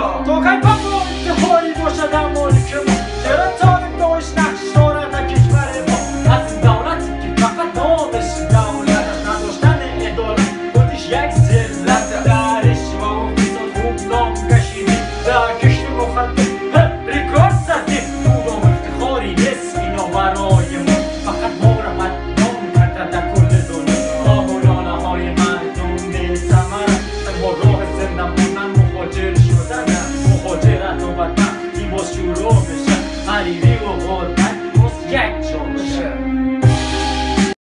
توقعی پاپو اتخاری باشدم مالکمون چرا تاریخ داشت نقش دارد در کشور ما؟ از این دولت که فقط نامش دولت نداشتن عدالت خودش یک ذلت درش و اون بیزاد خوب نام کشیدی در کشت مخدر ریکارد زدیم اون هم افتخاری نیست اینا برای ما. فقط ما را من نام کرده در کل دنیا. آهولانه های مردم نیست همه با راه زندم بودن مخاجر شد. We will all